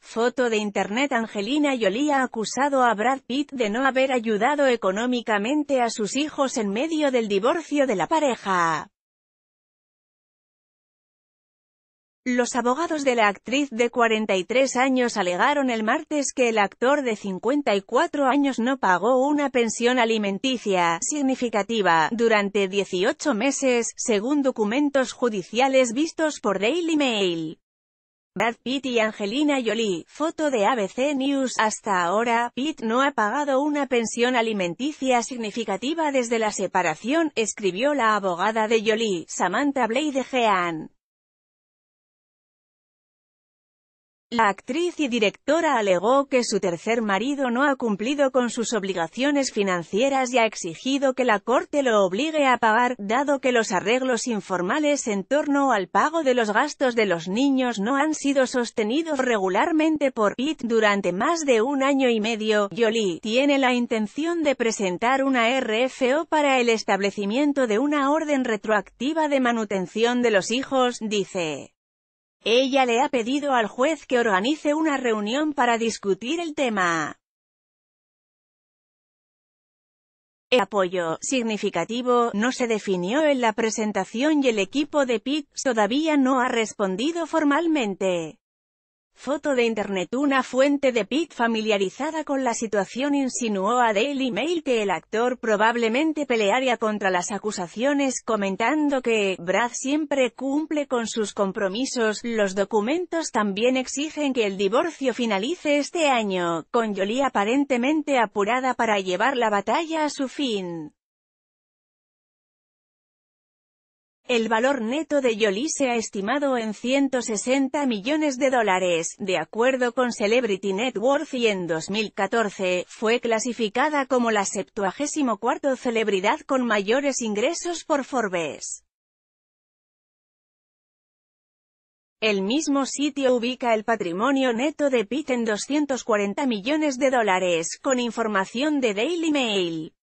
Foto de internet Angelina Jolie ha acusado a Brad Pitt de no haber ayudado económicamente a sus hijos en medio del divorcio de la pareja. Los abogados de la actriz de 43 años alegaron el martes que el actor de 54 años no pagó una pensión alimenticia significativa durante 18 meses, según documentos judiciales vistos por Daily Mail. Brad Pitt y Angelina Jolie, foto de ABC News. Hasta ahora, Pitt no ha pagado una pensión alimenticia significativa desde la separación, escribió la abogada de Jolie, Samantha Blade Jean. La actriz y directora alegó que su tercer marido no ha cumplido con sus obligaciones financieras y ha exigido que la corte lo obligue a pagar, dado que los arreglos informales en torno al pago de los gastos de los niños no han sido sostenidos regularmente por Pitt durante más de un año y medio. Jolie tiene la intención de presentar una RFO para el establecimiento de una orden retroactiva de manutención de los hijos, dice. Ella le ha pedido al juez que organice una reunión para discutir el tema. El apoyo significativo no se definió en la presentación y el equipo de Pitt todavía no ha respondido formalmente. Foto de internet Una fuente de Pitt familiarizada con la situación insinuó a Daily Mail que el actor probablemente pelearía contra las acusaciones comentando que Brad siempre cumple con sus compromisos. Los documentos también exigen que el divorcio finalice este año, con Jolie aparentemente apurada para llevar la batalla a su fin. El valor neto de Jolie se ha estimado en 160 millones de dólares, de acuerdo con Celebrity Net Worth y en 2014, fue clasificada como la 74 celebridad con mayores ingresos por Forbes. El mismo sitio ubica el patrimonio neto de Pitt en 240 millones de dólares, con información de Daily Mail.